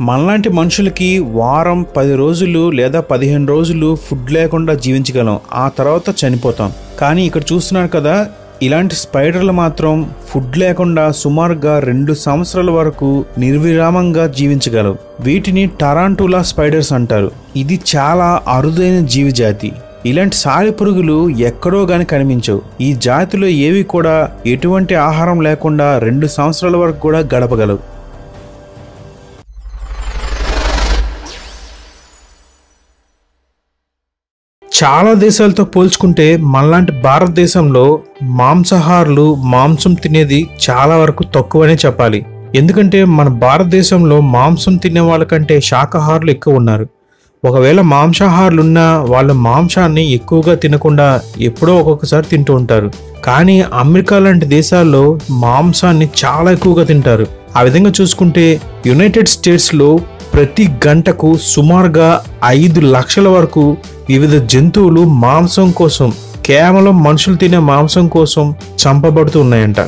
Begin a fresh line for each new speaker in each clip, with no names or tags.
మనలాంటి మనుషులకి వారం పది రోజులు లేదా పదిహేను రోజులు ఫుడ్ లేకుండా జీవించగలం. ఆ తర్వాత చనిపోతాం. కానీ ఇక్కడ చూస్తున్నారు కదా ఇలాంటి స్పైడర్లు మాత్రం ఫుడ్ లేకుండా సుమారుగా రెండు సంవత్సరాల వరకు నిర్విరామంగా జీవించగలవు. వీటిని టరాంటులా స్పైడర్స్ అంటారు. ఇది చాలా అరుదైన జీవిజాతి. ఇలాంటి సాలిపురుగులు ఎక్కడో గాని కనిపించవు. ఈ జాతిలో ఏవి కూడా ఎటువంటి ఆహారం లేకుండా రెండు సంవత్సరాల వరకు కూడా గడపగలవు. చాలా దేశాలతో పోల్చుకుంటే మనలాంటి భారతదేశంలో మాంసాహారులు మాంసం తినేది చాలా వరకు తక్కువనే చెప్పాలి. ఎందుకంటే మన భారతదేశంలో మాంసం తినే వాళ్ళకంటే శాకాహారులు ఎక్కువ ఉన్నారు. ఒకవేళ మాంసాహారులు ఉన్నా వాళ్ళ మాంసాన్ని ఎక్కువగా తినకుండా ఎప్పుడో ఒక్కొక్కసారి తింటూ ఉంటారు. కానీ అమెరికా లాంటి దేశాల్లో మాంసాన్ని చాలా ఎక్కువగా తింటారు. ఆ విధంగా చూసుకుంటే యునైటెడ్ స్టేట్స్లో ప్రతి గంటకు సుమారుగా ఐదు లక్షల వరకు వివిధ జంతువులు మాంసం కోసం కేవలం మనుషులు తినే మాంసం కోసం చంపబడుతూ ఉన్నాయంట.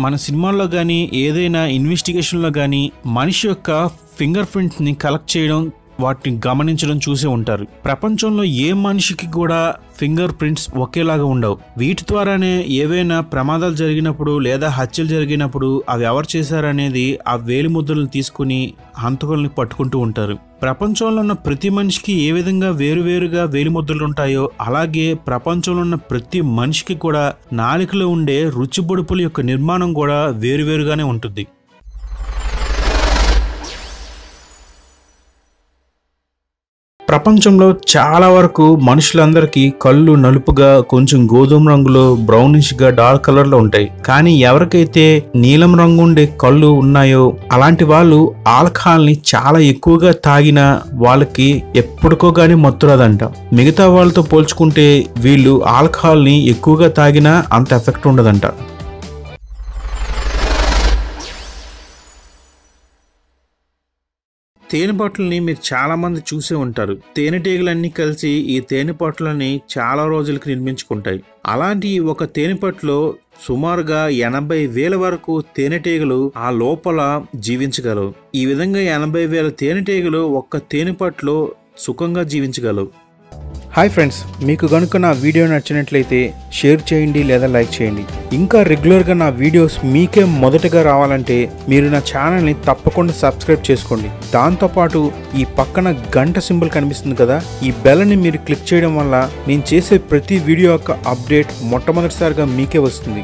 మన సినిమాల్లో కానీ ఏదైనా ఇన్వెస్టిగేషన్లో కానీ మనిషి యొక్క ఫింగర్ ప్రింట్స్ని కలెక్ట్ చేయడం వాటిని గమనించడం చూసే ఉంటారు. ప్రపంచంలో ఏ మనిషికి కూడా ఫింగర్ ప్రింట్స్ ఒకేలాగా ఉండవు. వీటి ద్వారానే ఏవైనా ప్రమాదాలు జరిగినప్పుడు లేదా హత్యలు జరిగినప్పుడు అవి ఎవరు చేశారనేది ఆ వేలి ముద్రలను తీసుకుని హంతకుల్ని పట్టుకుంటూ ఉంటారు. ప్రపంచంలో ఉన్న ప్రతి మనిషికి ఏ విధంగా వేరువేరుగా వేలిముద్రలు ఉంటాయో అలాగే ప్రపంచంలో ఉన్న ప్రతి మనిషికి కూడా నాలికలో ఉండే రుచి బొడుపుల యొక్క నిర్మాణం కూడా వేరువేరుగానే ఉంటుంది. ప్రపంచంలో చాలా వరకు మనుషులందరికీ కళ్ళు నలుపుగా కొంచెం గోధుమ రంగులో బ్రౌనిష్గా డార్క్ కలర్లో ఉంటాయి. కానీ ఎవరికైతే నీలం రంగు ఉండే కళ్ళు ఉన్నాయో అలాంటి వాళ్ళు ఆల్కహాల్ని చాలా ఎక్కువగా తాగినా వాళ్ళకి ఎప్పటికో గానీ మత్తురాదంట. మిగతా వాళ్ళతో పోల్చుకుంటే వీళ్ళు ఆల్కహాల్ని ఎక్కువగా తాగినా అంత ఎఫెక్ట్ ఉండదంట. తేనెపట్లని మీరు చాలా మంది చూసే ఉంటారు. తేనెటీగలన్నీ కలిసి ఈ తేనెపట్లని చాలా రోజులకి నిర్మించుకుంటాయి. అలాంటి ఒక తేనెపట్టులో సుమారుగా ఎనభై వేల వరకు తేనెటీగలు ఆ లోపల జీవించగలవు. ఈ విధంగా ఎనభై వేల తేనెటీగలు ఒక్క తేనెపట్లో సుఖంగా జీవించగలవు. హాయ్ ఫ్రెండ్స్ మీకు కనుక నా వీడియో నచ్చినట్లయితే షేర్ చేయండి లేదా లైక్ చేయండి. ఇంకా రెగ్యులర్గా నా వీడియోస్ మీకే మొదటగా రావాలంటే మీరు నా ఛానల్ని తప్పకుండా సబ్స్క్రైబ్ చేసుకోండి. దాంతోపాటు ఈ పక్కన గంట సింబల్ కనిపిస్తుంది కదా ఈ బెల్ని మీరు క్లిక్ చేయడం వల్ల నేను చేసే ప్రతి వీడియో యొక్క అప్డేట్ మొట్టమొదటిసారిగా మీకే వస్తుంది.